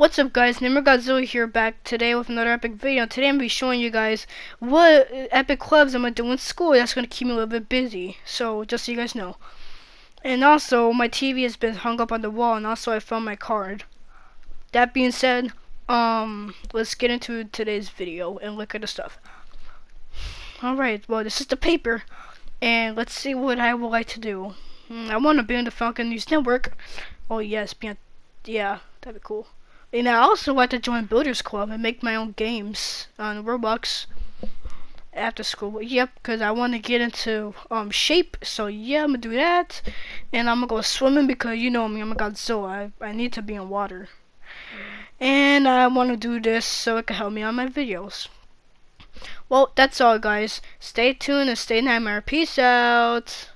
What's up guys, Godzilla here back today with another epic video. Today I'm going to be showing you guys what epic clubs I'm going to do in school that's going to keep me a little bit busy. So just so you guys know. And also my TV has been hung up on the wall and also I found my card. That being said, um, let's get into today's video and look at the stuff. Alright, well this is the paper and let's see what I would like to do. Hmm, I want to be on the Falcon News Network. Oh yes, be on, yeah, that'd be cool. And I also like to join Builders Club and make my own games on Roblox after school. Yep, because I want to get into um shape. So yeah, I'm gonna do that. And I'm gonna go swimming because you know me, I'm a Godzilla. I, I need to be in water. And I want to do this so it can help me on my videos. Well, that's all guys. Stay tuned and stay nightmare. Peace out.